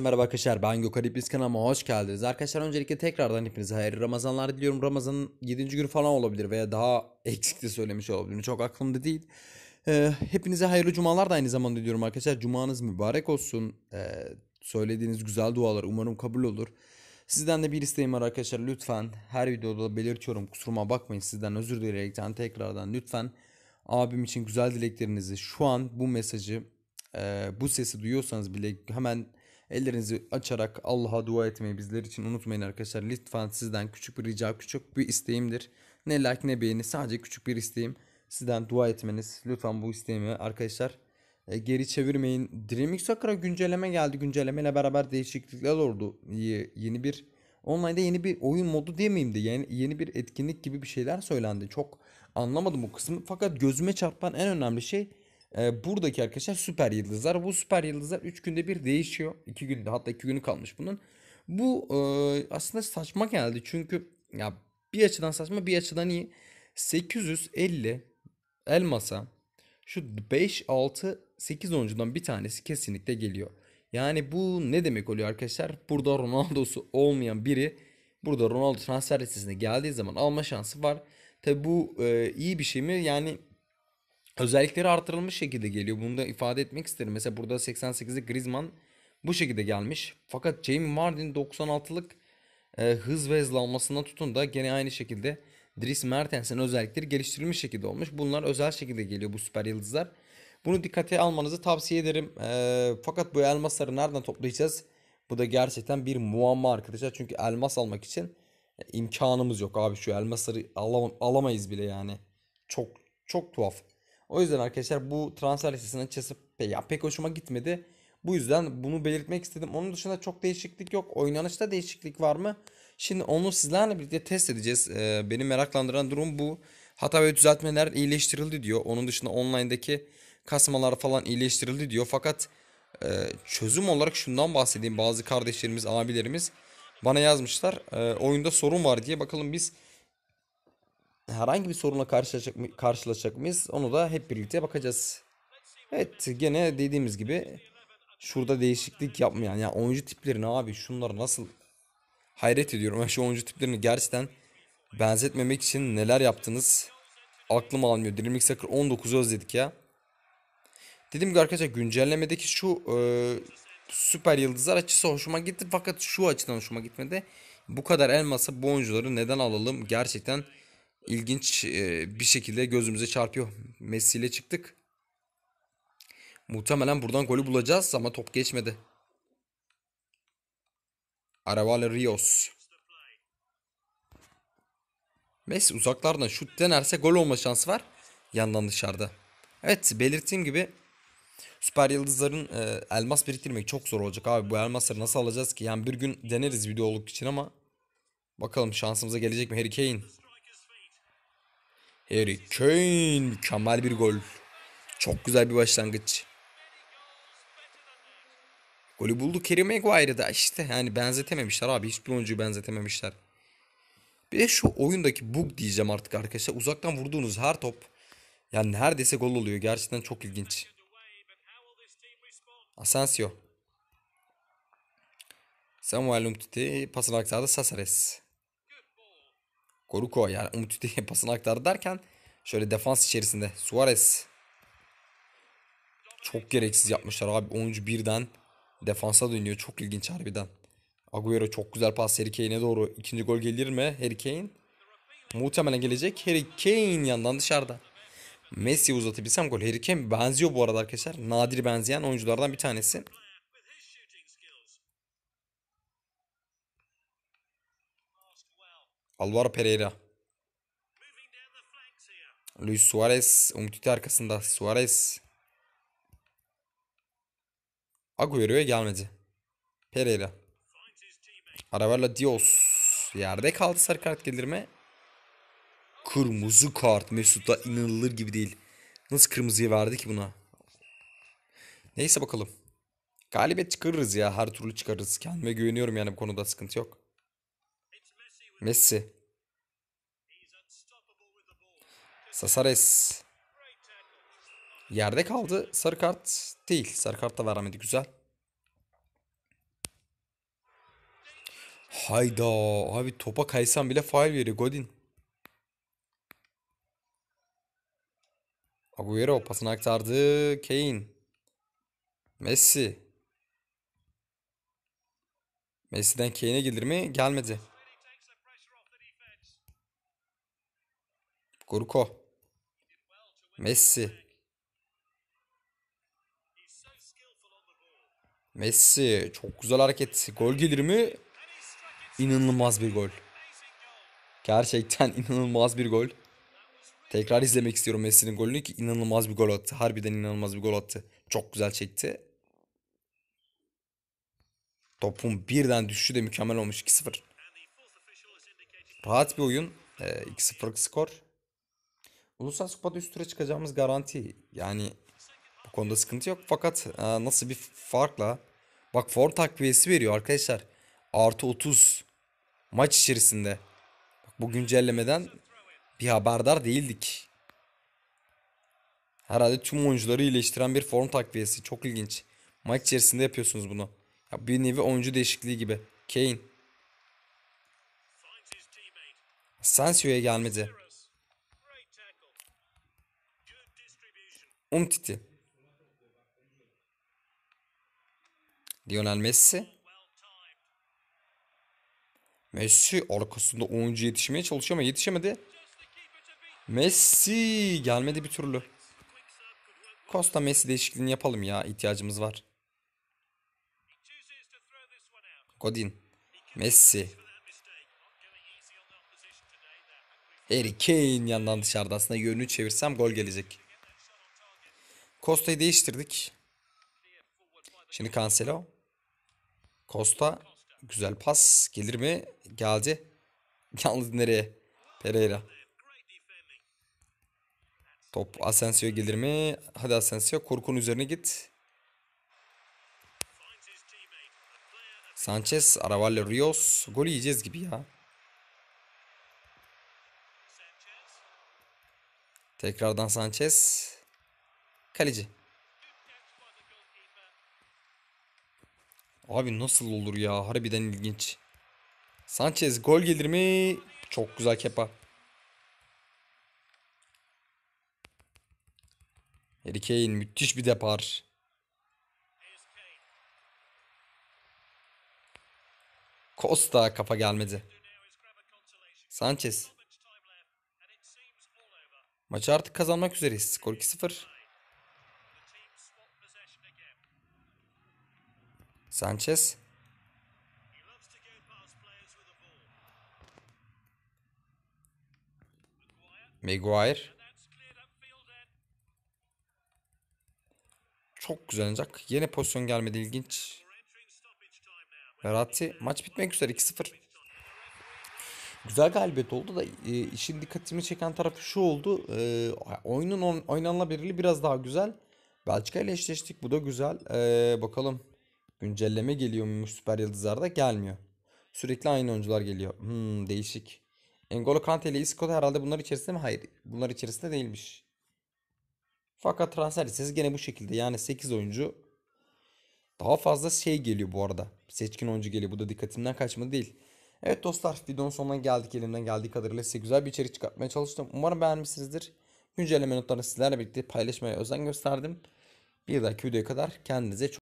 Merhaba arkadaşlar ben Gökhan İbliz kanalıma hoş geldiniz. Arkadaşlar öncelikle tekrardan hepinize hayırlı Ramazanlar diliyorum. Ramazan'ın 7. günü falan olabilir veya daha eksik de söylemiş olabilirim. Çok aklımda değil. Ee, hepinize hayırlı cumalar da aynı zamanda diliyorum arkadaşlar. Cumanız mübarek olsun. Ee, söylediğiniz güzel dualar umarım kabul olur. Sizden de bir isteğim var arkadaşlar. Lütfen her videoda belirtiyorum. Kusuruma bakmayın sizden özür dileyerekten tekrardan lütfen abim için güzel dileklerinizi şu an bu mesajı e, bu sesi duyuyorsanız bile hemen ellerinizi açarak Allah'a dua etmeyi bizler için unutmayın arkadaşlar. Lütfen sizden küçük bir rica, küçük bir isteğimdir. Ne like ne beğeni sadece küçük bir isteğim. Sizden dua etmeniz. Lütfen bu isteğimi arkadaşlar e, geri çevirmeyin. Dreaming Sakura güncelleme geldi. Güncellemeyle beraber değişiklikler oldu. Ye- Yeni bir online'da yeni bir oyun modu demeyeyim de yeni, yeni bir etkinlik gibi bir şeyler söylendi. Çok anlamadım bu kısmı. Fakat gözüme çarpan en önemli şey e, buradaki arkadaşlar süper yıldızlar. Bu süper yıldızlar 3 günde bir değişiyor. 2 günde hatta 2 günü kalmış bunun. Bu e, aslında saçma geldi. Çünkü ya bir açıdan saçma bir açıdan iyi. 850 elmasa şu 5 6 8 oyuncudan bir tanesi kesinlikle geliyor. Yani bu ne demek oluyor arkadaşlar? Burada Ronaldo'su olmayan biri burada Ronaldo transfer listesine geldiği zaman alma şansı var. Tabi bu e, iyi bir şey mi? Yani özellikleri artırılmış şekilde geliyor. Bunu da ifade etmek isterim. Mesela burada 88'de Griezmann bu şekilde gelmiş. Fakat Jamie Vardy'nin 96'lık e, hız ve hızlanmasından tutun da gene aynı şekilde Dries Mertens'in özellikleri geliştirilmiş şekilde olmuş. Bunlar özel şekilde geliyor bu süper yıldızlar. Bunu dikkate almanızı tavsiye ederim. E, fakat bu elmasları nereden toplayacağız? Bu da gerçekten bir muamma arkadaşlar. Çünkü elmas almak için e, imkanımız yok abi. Şu elmasları alam- alamayız bile yani. Çok çok tuhaf. O yüzden arkadaşlar bu transfer listesinin açıkçası pe- ya pek hoşuma gitmedi. Bu yüzden bunu belirtmek istedim. Onun dışında çok değişiklik yok. Oynanışta değişiklik var mı? Şimdi onu sizlerle birlikte test edeceğiz. Ee, beni meraklandıran durum bu. Hata ve düzeltmeler iyileştirildi diyor. Onun dışında online'daki kasmalar falan iyileştirildi diyor. Fakat e, çözüm olarak şundan bahsedeyim. Bazı kardeşlerimiz, abilerimiz bana yazmışlar. E, oyunda sorun var diye. Bakalım biz herhangi bir sorunla karşılaşacak, karşılaşacak mıyız? Onu da hep birlikte bakacağız. Evet gene dediğimiz gibi şurada değişiklik yapmayan yani oyuncu tiplerini abi şunları nasıl hayret ediyorum. Şu oyuncu tiplerini gerçekten benzetmemek için neler yaptınız aklım almıyor. Dream X Soccer 19'u özledik ya. Dediğim gibi arkadaşlar güncellemedeki şu e, süper yıldızlar açısı hoşuma gitti fakat şu açıdan hoşuma gitmedi. Bu kadar elmasa bu oyuncuları neden alalım? Gerçekten ilginç e, bir şekilde gözümüze çarpıyor. Messi ile çıktık. Muhtemelen buradan golü bulacağız ama top geçmedi. Aravale Rios. Messi uzaklardan şut denerse gol olma şansı var. Yandan dışarıda. Evet belirttiğim gibi süper yıldızların e, elmas biriktirmek çok zor olacak abi. Bu elmasları nasıl alacağız ki? Yani bir gün deneriz videoluk için ama bakalım şansımıza gelecek mi Harry Kane? Harry Kane mükemmel bir gol. Çok güzel bir başlangıç. Golü buldu Harry Maguire'da işte yani benzetememişler abi hiçbir oyuncuyu benzetememişler. Bir de şu oyundaki bug diyeceğim artık arkadaşlar. Uzaktan vurduğunuz her top yani neredeyse gol oluyor. Gerçekten çok ilginç. Asensio. Samuel Umtiti pasını aktardı Sasares. Koruko yani Umtiti pasını aktardı derken şöyle defans içerisinde Suarez. Çok gereksiz yapmışlar abi. Oyuncu birden defansa dönüyor. Çok ilginç harbiden. Agüero çok güzel pas Harry Kane'e doğru. İkinci gol gelir mi Harry Kane? Muhtemelen gelecek. Harry Kane yandan dışarıda. Messi uzatabilsem gol. Harry Kane benziyor bu arada arkadaşlar. Nadir benzeyen oyunculardan bir tanesi. Alvaro Pereira. Luis Suarez. Umtiti arkasında. Suarez. Agüero'ya gelmedi. Pereira. Aravarla Dios. Yerde kaldı sarı kart gelir mi? Kırmızı kart. Mesut'a inanılır gibi değil. Nasıl kırmızıyı verdi ki buna? Neyse bakalım. Galibiyet çıkarırız ya. Her türlü çıkarırız. Kendime güveniyorum yani bu konuda sıkıntı yok. Messi. Sasares. Yerde kaldı. Sarı kart değil. Sarı kart da vermedi. Güzel. Hayda abi topa kaysan bile faul veriyor Godin. Agüero pasını aktardı. Kane. Messi. Messi'den Kane'e gelir mi? Gelmedi. Gurko. Messi. Messi. Çok güzel hareket. Gol gelir mi? İnanılmaz bir gol. Gerçekten inanılmaz bir gol. Tekrar izlemek istiyorum Messi'nin golünü ki inanılmaz bir gol attı. Harbiden inanılmaz bir gol attı. Çok güzel çekti. Topun birden düşüşü de mükemmel olmuş 2-0. Rahat bir oyun. Ee, 2-0'lık skor. Uluslararası Kupada üst tura çıkacağımız garanti. Yani bu konuda sıkıntı yok. Fakat e, nasıl bir farkla. Bak form takviyesi veriyor arkadaşlar. Artı 30 maç içerisinde. Bak, bu güncellemeden bir haberdar değildik. Herhalde tüm oyuncuları iyileştiren bir form takviyesi. Çok ilginç. Maç içerisinde yapıyorsunuz bunu. Ya bir nevi oyuncu değişikliği gibi. Kane. Asensio'ya gelmedi. Umtiti. Lionel Messi. Messi arkasında oyuncu yetişmeye çalışıyor ama yetişemedi. Messi gelmedi bir türlü. Costa Messi değişikliğini yapalım ya ihtiyacımız var. Godin. Messi. Harry Kane yandan dışarıda aslında yönünü çevirsem gol gelecek. Costa'yı değiştirdik. Şimdi Cancelo. Costa. Güzel pas. Gelir mi? Geldi. Yalnız nereye? Pereira. Top Asensio gelir mi? Hadi Asensio. Korkun üzerine git. Sanchez, Aravallo, Rios. Gol yiyeceğiz gibi ya. Tekrardan Sanchez. Kaleci. Abi nasıl olur ya? Harbiden ilginç. Sanchez gol gelir mi? Çok güzel kepa. Harry Kane müthiş bir depar. Costa kafa gelmedi. Sanchez. Maçı artık kazanmak üzereyiz. Skor 2-0. Sanchez. Maguire. Çok güzel ancak yine pozisyon gelmedi ilginç. Verratti maç bitmek üzere 2-0. Güzel galibiyet oldu da e, işin dikkatimi çeken tarafı şu oldu. E, oyunun oynanılabilirliği biraz daha güzel. Belçika ile eşleştik. Bu da güzel. E, bakalım. Güncelleme geliyor mu Süper Yıldızlar'da? Gelmiyor. Sürekli aynı oyuncular geliyor. Hmm, değişik. N'Golo Kante ile Isco herhalde bunlar içerisinde mi? Hayır. Bunlar içerisinde değilmiş. Fakat transfer listesi gene bu şekilde. Yani 8 oyuncu. Daha fazla şey geliyor bu arada. Seçkin oyuncu geliyor. Bu da dikkatimden kaçmadı değil. Evet dostlar videonun sonuna geldik. Elimden geldiği kadarıyla size güzel bir içerik çıkartmaya çalıştım. Umarım beğenmişsinizdir. Güncelleme notlarını sizlerle birlikte paylaşmaya özen gösterdim. Bir dahaki videoya kadar kendinize çok